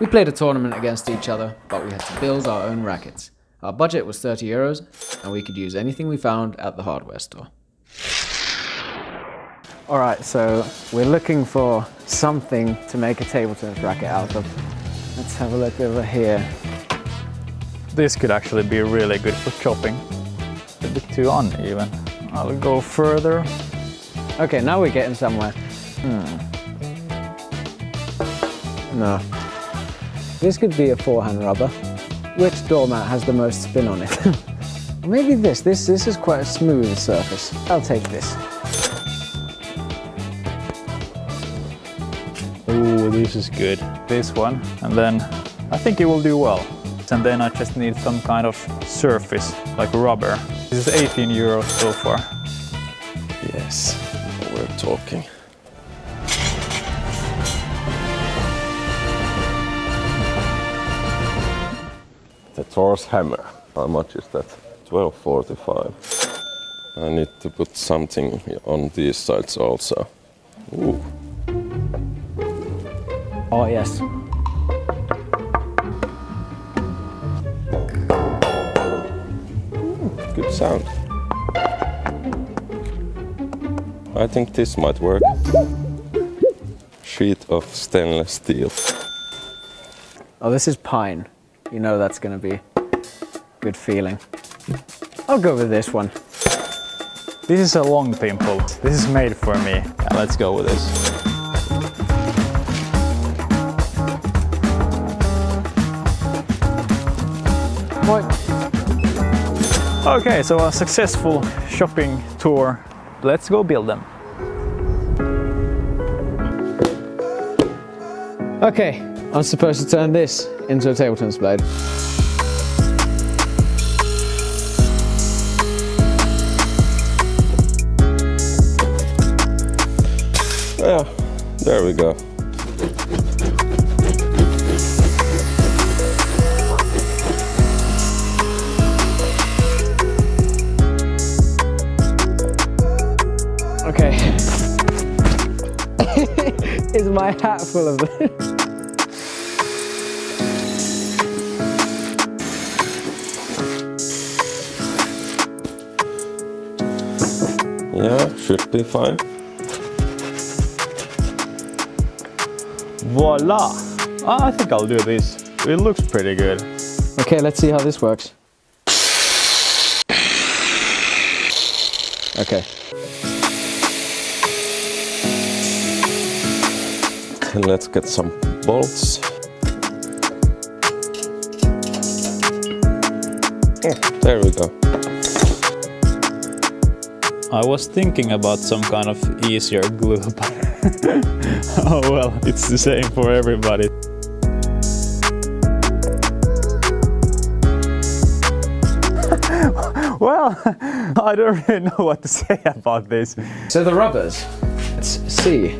We played a tournament against each other, but we had to build our own rackets. Our budget was 30 euros, and we could use anything we found at the hardware store. Alright, so we're looking for something to make a table tennis racket out of. Let's have a look over here. This could actually be really good for chopping. A bit too uneven. I'll go further. Okay, now we're getting somewhere. Hmm. No. This could be a forehand rubber. Which doormat has the most spin on it? Maybe this. This this is quite a smooth surface. I'll take this. Oh, this is good. This one, and then I think it will do well. And then I just need some kind of surface, like rubber. This is 18 euros so far. Yes, we're talking. Thor's hammer. How much is that? 12.45. I need to put something on these sides also. Ooh. Oh yes. Good sound. I think this might work. Sheet of stainless steel. Oh, this is pine. You know that's gonna be good feeling. I'll go with this one. This is a long pimple. This is made for me. Yeah, let's go with this. What? Okay, so a successful shopping tour. Let's go build them. Okay, I'm supposed to turn this into a table tennis blade. Yeah, there we go. Okay. is my hat full of this? Yeah, should be fine. Voila! Ah, I think I'll do this. It looks pretty good. Okay, let's see how this works. Okay. And let's get some bolts. Oh, there we go. I was thinking about some kind of easier glue, but oh well, it's the same for everybody. well, I don't really know what to say about this. So the rubbers. Let's see.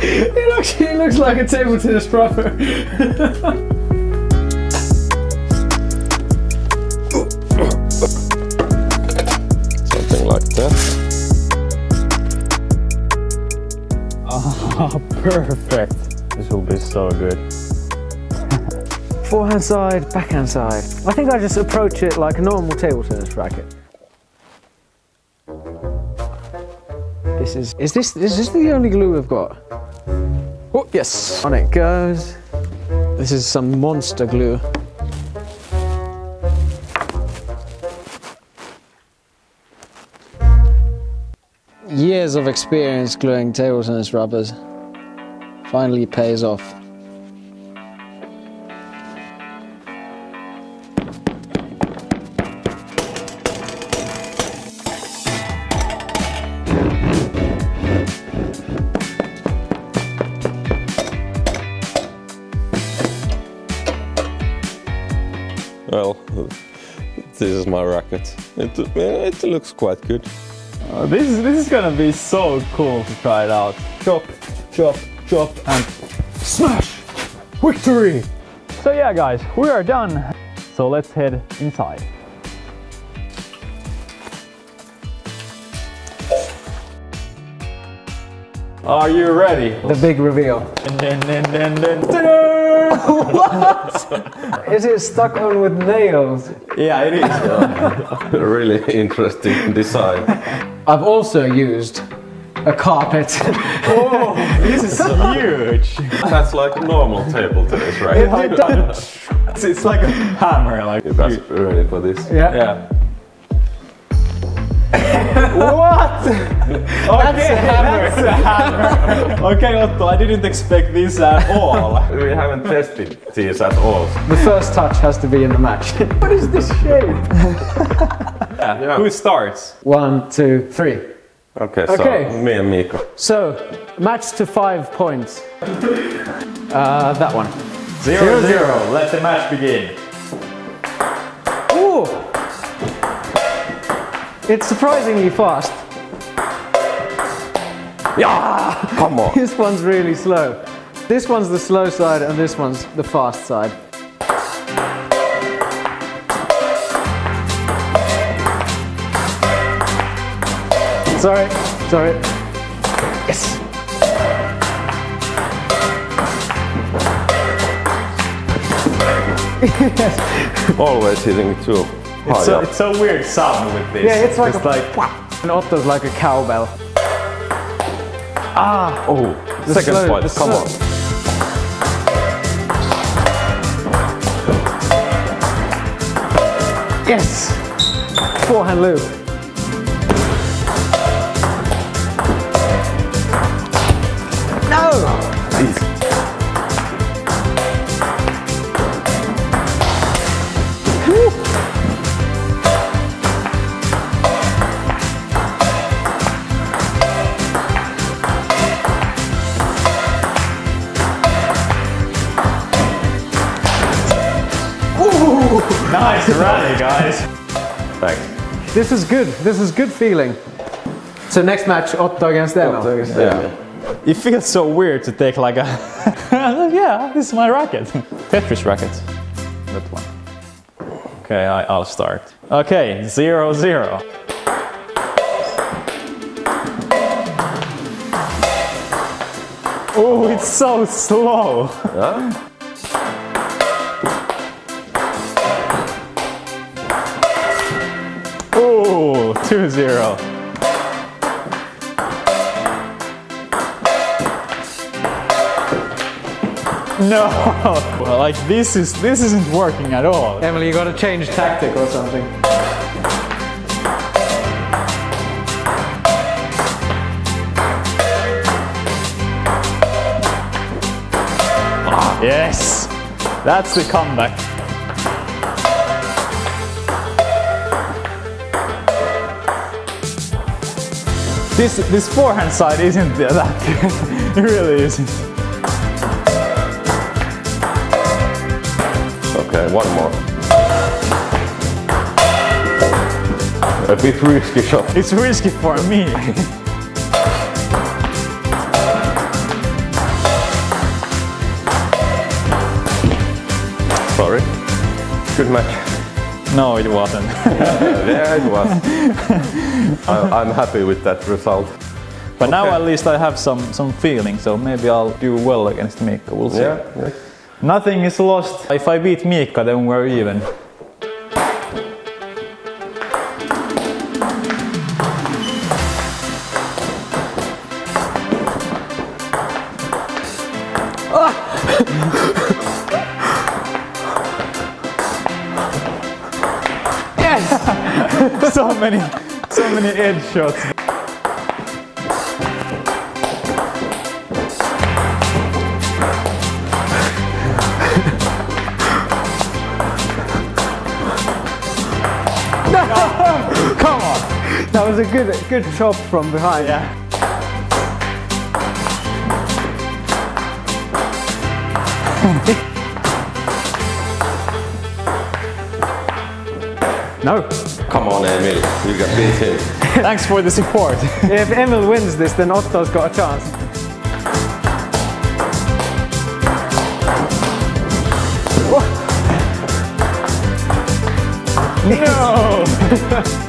it looks it looks like a table tennis rubber. Oh, perfect. This will be so good. Forehand side, backhand side. I think I just approach it like a normal table tennis racket. This is is this is this the only glue we've got? Oh yes. On it goes. This is some monster glue. Years of experience gluing table tennis rubbers finally pays off. Well, this is my racket. It, it looks quite good. Uh, this, is, this is gonna be so cool to try it out. Chop, chop, chop, and smash! Victory! So yeah guys, we are done. So let's head inside. Are you ready? The big reveal. Dun, dun, dun, dun, dun. Is it stuck on with nails? Yeah, it is. really interesting design. I've also used a carpet. Oh, this is huge. That's like a normal table tennis, right? It's, it's like a hammer. Like You guys ready for this? yeah. Yeah. what? Okay, that's a hammer. okay, Otto, I didn't expect this at all. We haven't tested these at all. The first touch has to be in the match. what is this shape? Yeah. Who starts? One, two, three. Okay, so Okay. me and Mikko. So, match to five points. Uh, that one. Zero, zero. Let the match begin. Ooh! It's surprisingly fast. Yeah! Come on. This one's really slow. This one's the slow side and this one's the fast side. Sorry, sorry. Yes. Always hitting it too high It's so, up. it's so weird sound with this. Yeah, it's like Just a like And Otto's like a cowbell. Ah, Oh, second slow- point. the Come slow- on. yes! Forehand loop. No! nice rally, guys. Thanks. This is good. This is good feeling. So next match, Otto against Emil. Yeah. It feels so weird to take like a. yeah, this is my racket. Tetris racket. That one. Okay, I, I'll start. Okay, zero zero. Oh, it's so slow. Yeah? Oh, two zero. No, well, like this is this isn't working at all. Emily, you gotta change tactic or something. Yes, that's the comeback. This this forehand side isn't that. it really isn't. Okay, one more. A bit risky shot. It's risky for me. Sorry. Good match. no, it wasn't. Yeah, it was. I, I'm happy with that result. But now at least I have some some feeling, so maybe I'll do well against Mikko. We'll see. Yeah. yeah. Nothing is lost. If I beat Mikko, then we're even. Ah! Yes! so many, so many edge shots. That was a good good chop from behind. Yeah. No. Come on, Emil. You can beat him. Thanks for the support. If Emil wins this, then Otto's got a chance. no!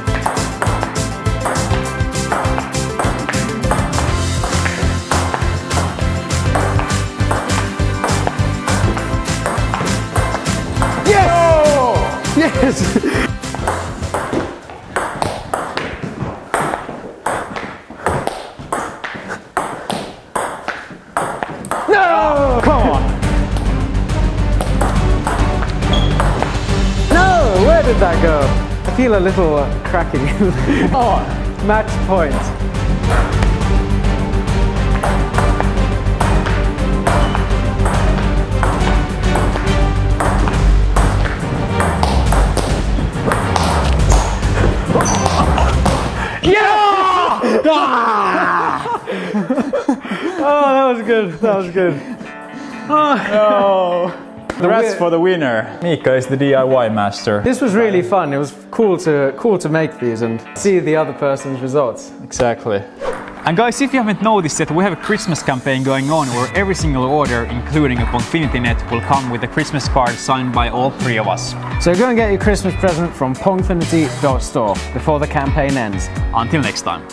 no! Come on! No! Where did that go? I feel a little uh, cracking. Oh, Match point. Oh, that was good. That was good. no! Oh. The rest for the winner. Mikko is the DIY master. This was really fun. It was cool to cool to make these and see the other person's results. Exactly. And guys, if you haven't noticed yet, we have a Christmas campaign going on where every single order, including a Pongfinity net, will come with a Christmas card signed by all three of us. So go and get your Christmas present from pongfinity.store before the campaign ends. Until next time.